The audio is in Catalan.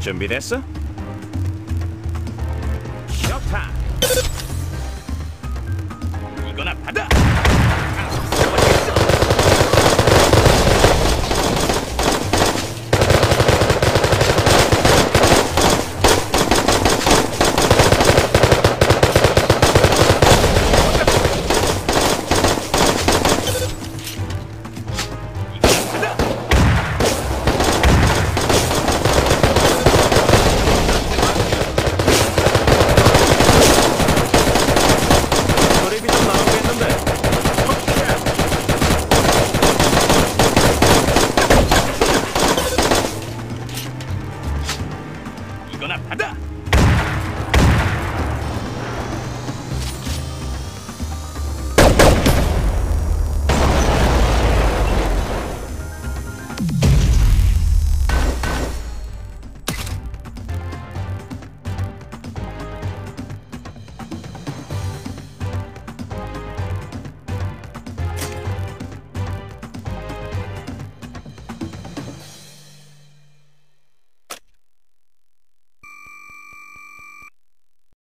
Xambiressa? 간다!